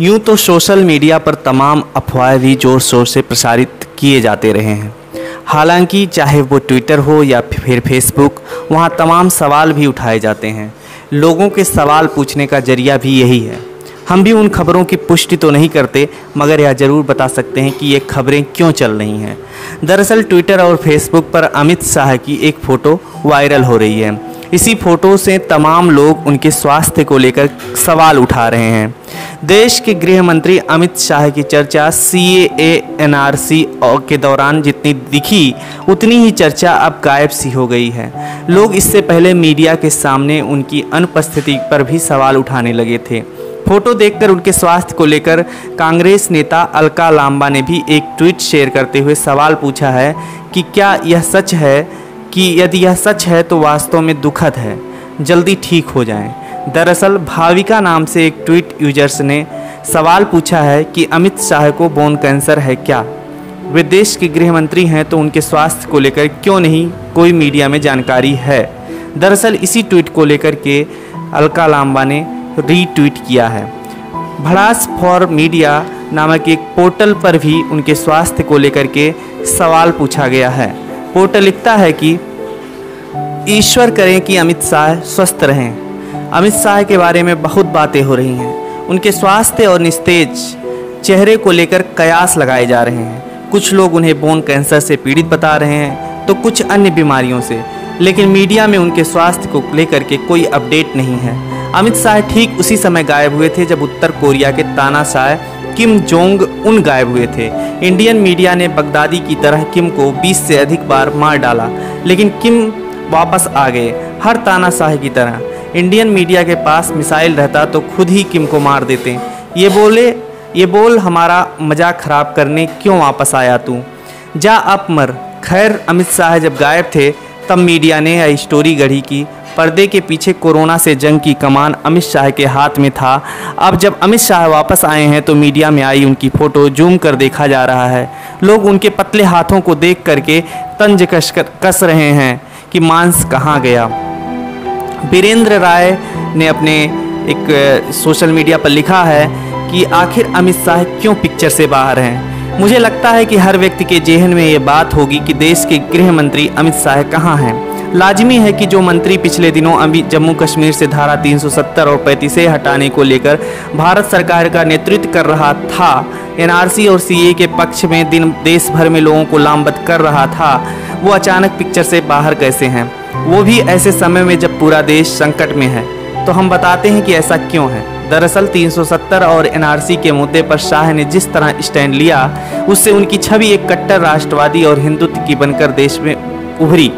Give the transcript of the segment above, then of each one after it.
यूँ तो social media पर तमाम अफवाहें भी ज़ोर शोर से प्रसारित किए जाते रहे हैं। हालाँकि चाहे वो ट्विटर हो या फिर फेसबुक, वहाँ तमाम सवाल भी उठाए जाते हैं। लोगों के सवाल पूछने का ज़रिया भी यही है। हम भी उन खबरों की पुष्टि तो नहीं करते, मगर यह ज़रूर बता सकते हैं कि ये खबरें क्यों चल रही हैं। दरअसल ट्विटर और फेसबुक पर अमित शाह की एक फ़ोटो वायरल हो रही है। इसी फ़ोटो से तमाम लोग उनके स्वास्थ्य को लेकर सवाल उठा रहे हैं। देश के गृह मंत्री अमित शाह की चर्चा सी ए एन आर सी के दौरान जितनी दिखी, उतनी ही चर्चा अब गायब सी हो गई है। लोग इससे पहले मीडिया के सामने उनकी अनुपस्थिति पर भी सवाल उठाने लगे थे। फ़ोटो देखकर उनके स्वास्थ्य को लेकर कांग्रेस नेता अलका लांबा ने भी एक ट्वीट शेयर करते हुए सवाल पूछा है कि क्या यह सच है कि यदि यह सच है तो वास्तव में दुखद है। जल्दी ठीक हो जाएँ। दरअसल, भाविका नाम से एक ट्वीट यूज़र्स ने सवाल पूछा है कि अमित शाह को बोन कैंसर है क्या? वे देश के गृह मंत्री हैं तो उनके स्वास्थ्य को लेकर क्यों नहीं? कोई मीडिया में जानकारी है। दरअसल, इसी ट्वीट को लेकर के अलका लांबा ने रीट्वीट किया है। भड़ास फॉर मीडिया नामक एक पोर्टल पर भी उनके स्वास्थ्य को लेकर के सवाल पूछा गया है। पोर्टल लिखता है कि ईश्वर करें कि अमित शाह स्वस्थ रहें। अमित शाह के बारे में बहुत बातें हो रही हैं। उनके स्वास्थ्य और निस्तेज चेहरे को लेकर कयास लगाए जा रहे हैं। कुछ लोग उन्हें बोन कैंसर से पीड़ित बता रहे हैं तो कुछ अन्य बीमारियों से। लेकिन मीडिया में उनके स्वास्थ्य को लेकर के कोई अपडेट नहीं है। अमित शाह ठीक उसी समय गायब हुए थे जब उत्तर कोरिया के तानाशाह किम जोंग उन गायब हुए थे। इंडियन मीडिया ने बगदादी की तरह किम को 20 से अधिक बार मार डाला, लेकिन किम वापस आ गए, हर तानाशाह की तरह। इंडियन मीडिया के पास मिसाइल रहता तो खुद ही किम को मार देते। ये बोले, ये बोल, हमारा मज़ाक खराब करने क्यों वापस आया तू? जा अब मर। खैर, अमित शाह जब गायब थे तब मीडिया ने यह स्टोरी गढ़ी की पर्दे के पीछे कोरोना से जंग की कमान अमित शाह के हाथ में था। अब जब अमित शाह वापस आए हैं तो मीडिया में आई उनकी फ़ोटो जूम कर देखा जा रहा है। लोग उनके पतले हाथों को देख करके तंज कस कर, कस रहे हैं कि मांस कहाँ गया। वीरेंद्र राय ने अपने एक सोशल मीडिया पर लिखा है कि आखिर अमित शाह क्यों पिक्चर से बाहर हैं? मुझे लगता है कि हर व्यक्ति के जेहन में ये बात होगी कि देश के गृह मंत्री अमित शाह कहाँ हैं। लाजमी है कि जो मंत्री पिछले दिनों अभी जम्मू कश्मीर से धारा 370 और पैंतीस हटाने को लेकर भारत सरकार का नेतृत्व कर रहा था, एनआरसी और सीए के पक्ष में दिन देश भर में लोगों को लामबद्ध कर रहा था, वो अचानक पिक्चर से बाहर कैसे हैं? वो भी ऐसे समय में जब पूरा देश संकट में है तो हम बताते हैं कि ऐसा क्यों है। दरअसल 370 और एनआरसी के मुद्दे पर शाह ने जिस तरह स्टैंड लिया, उससे उनकी छवि एक कट्टर राष्ट्रवादी और हिंदुत्व की बनकर देश में उभरी।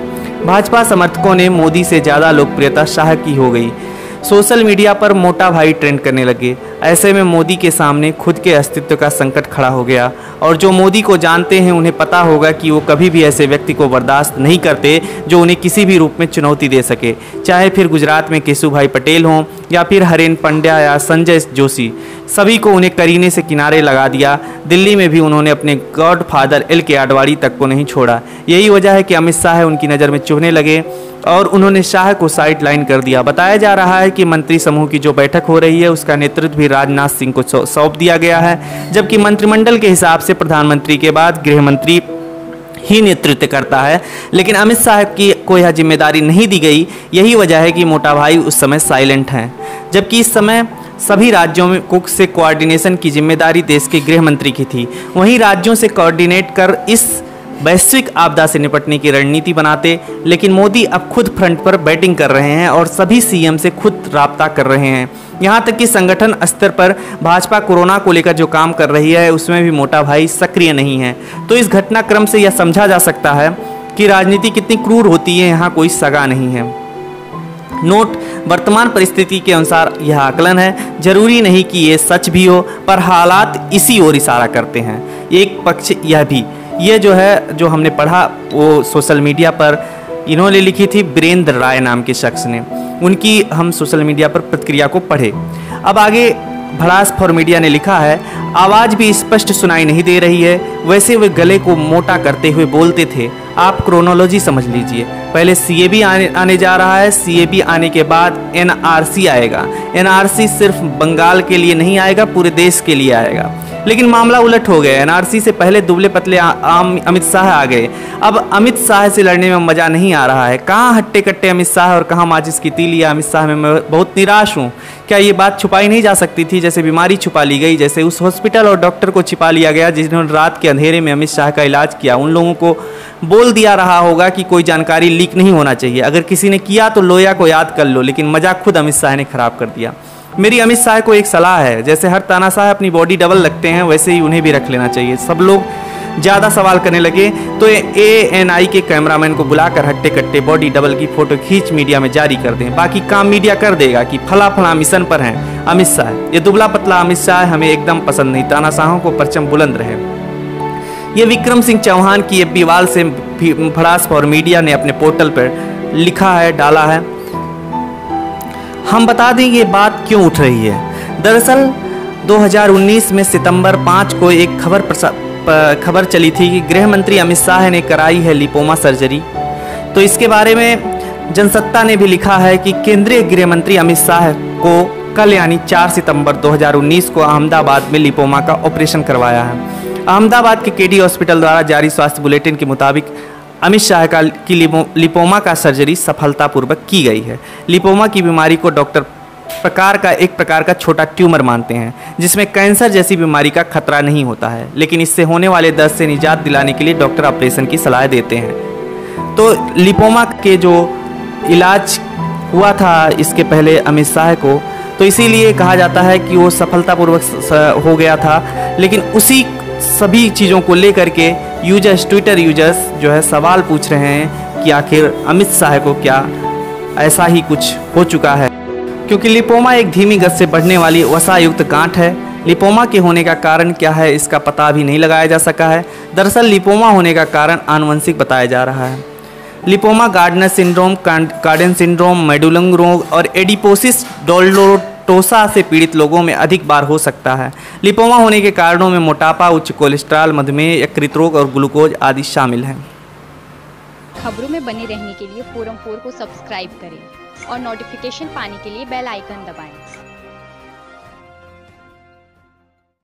भाजपा समर्थकों ने मोदी से ज़्यादा लोकप्रियता शाह की हो गई। सोशल मीडिया पर मोटा भाई ट्रेंड करने लगे। ऐसे में मोदी के सामने खुद के अस्तित्व का संकट खड़ा हो गया। और जो मोदी को जानते हैं, उन्हें पता होगा कि वो कभी भी ऐसे व्यक्ति को बर्दाश्त नहीं करते, जो उन्हें किसी भी रूप में चुनौती दे सके। चाहे फिर गुजरात में केशु भाई पटेल हों, या फिर हरेन पंड्या या संजय जोशी, सभी को उन्हें करीने से किनारे लगा दिया। दिल्ली में भी उन्होंने अपने गॉड फादर एल के आडवाणी तक को नहीं छोड़ा। यही वजह है कि अमित शाह उनकी नज़र में चुभने लगे। और उन्होंने शाह को साइड लाइन कर दिया। बताया जा रहा है कि मंत्री समूह की जो बैठक हो रही है, उसका नेतृत्व भी राजनाथ सिंह को सौंप दिया गया है, जबकि मंत्रिमंडल के हिसाब से प्रधानमंत्री के बाद गृह मंत्री ही नेतृत्व करता है। लेकिन अमित शाह की को यह ज़िम्मेदारी नहीं दी गई। यही वजह है कि मोटा भाई उस समय साइलेंट हैं, जबकि इस समय सभी राज्यों में कुक से कोऑर्डिनेशन की ज़िम्मेदारी देश के गृह मंत्री की थी। वहीं राज्यों से कोऑर्डिनेट कर इस वैश्विक आपदा से निपटने की रणनीति बनाते, लेकिन मोदी अब खुद फ्रंट पर बैटिंग कर रहे हैं और सभी सीएम से खुद रबता कर रहे हैं। यहाँ तक कि संगठन स्तर पर भाजपा कोरोना को लेकर जो काम कर रही है, उसमें भी मोटा भाई सक्रिय नहीं है। तो इस घटनाक्रम से यह समझा जा सकता है कि राजनीति कितनी क्रूर होती है, यहाँ कोई सगा नहीं है। नोट, वर्तमान परिस्थिति के अनुसार यह आकलन है, ज़रूरी नहीं कि ये सच भी हो, पर हालात इसी ओर इशारा करते हैं। एक पक्ष यह भी ये जो है, जो हमने पढ़ा, वो सोशल मीडिया पर इन्होंने लिखी थी बीरेंद्र राय नाम के शख्स ने। उनकी हम सोशल मीडिया पर प्रतिक्रिया को पढ़े। अब आगे भड़ास फॉर मीडिया ने लिखा है, आवाज़ भी स्पष्ट सुनाई नहीं दे रही है, वैसे वे गले को मोटा करते हुए बोलते थे। आप क्रोनोलॉजी समझ लीजिए। पहले सीएबी आने आने जा रहा है सीएबी आने के बाद एनआरसी आएगा। एनआरसी सिर्फ़ बंगाल के लिए नहीं आएगा, पूरे देश के लिए आएगा। लेकिन मामला उलट हो गया। एनआरसी से पहले दुबले पतले अमित शाह आ गए। अब अमित शाह से लड़ने में मज़ा नहीं आ रहा है। कहाँ हट्टे कट्टे अमित शाह और कहाँ माचिस की तीली? अमित शाह में मैं बहुत निराश हूँ। क्या ये बात छुपाई नहीं जा सकती थी? जैसे बीमारी छुपा ली गई, जैसे उस हॉस्पिटल और डॉक्टर को छिपा लिया गया, जिन्होंने रात के अंधेरे में अमित शाह का इलाज किया। उन लोगों को बोल दिया रहा होगा कि कोई जानकारी लीक नहीं होना चाहिए। अगर किसी ने किया तो लोया को याद कर लो, लेकिन मज़ाक खुद अमित शाह ने खराब कर दिया। मेरी अमित शाह को एक सलाह है, जैसे हर तानाशाह अपनी बॉडी डबल रखते हैं, वैसे ही उन्हें भी रख लेना चाहिए। सब लोग ज़्यादा सवाल करने लगे तो ए एन आई के कैमरामैन को बुलाकर हट्टे कट्टे बॉडी डबल की फ़ोटो खींच मीडिया में जारी कर दें। बाकी काम मीडिया कर देगा कि फला फला मिशन पर हैं, अमित शाह। ये दुबला पतला अमित शाह हमें एकदम पसंद नहीं तानाशाहों को परचम बुलंद रहे। ये विक्रम सिंह चौहान की एब्बीवाल से भड़ास फॉर मीडिया ने अपने पोर्टल पर लिखा है, डाला है। हम बता दें ये बात क्यों उठ रही है? दरअसल 2019 में सितंबर 5 को एक खबर खबर चली थी कि गृह मंत्री अमित शाह ने कराई है लिपोमा सर्जरी। तो इसके बारे में जनसत्ता ने भी लिखा है कि केंद्रीय गृह मंत्री अमित शाह को कल यानी 4 सितंबर 2019 को अहमदाबाद में लिपोमा का ऑपरेशन करवाया है। अहमदाबाद के केडी हॉस्पिटल द्वारा जारी स्वास्थ्य बुलेटिन के मुताबिक अमित शाह का की लिपोमा का सर्जरी सफलतापूर्वक की गई है। लिपोमा की बीमारी को डॉक्टर प्रकार का, एक प्रकार का छोटा ट्यूमर मानते हैं, जिसमें कैंसर जैसी बीमारी का खतरा नहीं होता है, लेकिन इससे होने वाले दर्द से निजात दिलाने के लिए डॉक्टर ऑपरेशन की सलाह देते हैं। तो लिपोमा के जो इलाज हुआ था, इसके पहले अमित शाह को तो इसीलिए कहा जाता है कि वो सफलतापूर्वक हो गया था, लेकिन उसी सभी चीज़ों को लेकर के यूज़र्स ट्विटर यूज़र्स जो है सवाल पूछ रहे हैं कि आखिर अमित शाह को क्या ऐसा ही कुछ हो चुका है। क्योंकि लिपोमा एक धीमी गति से बढ़ने वाली वसायुक्त गांठ है। लिपोमा के होने का कारण क्या है, इसका पता भी नहीं लगाया जा सका है। दरअसल लिपोमा होने का कारण आनुवंशिक बताया जा रहा है। Lipoma Gardner syndrome Cowden syndrome, Madelung रोग और एडिपोसिस डोल्डो टोसा से पीड़ित लोगों में अधिक बार हो सकता है लिपोमा होने के कारणों में मोटापा, उच्च कोलेस्ट्रॉल, मधुमेह यकृत रोग और ग्लूकोज आदि शामिल हैं खबरों में बने रहने के लिए फोरम फोर को सब्सक्राइब करें और नोटिफिकेशन पाने के लिए बेल आइकन दबाएँ।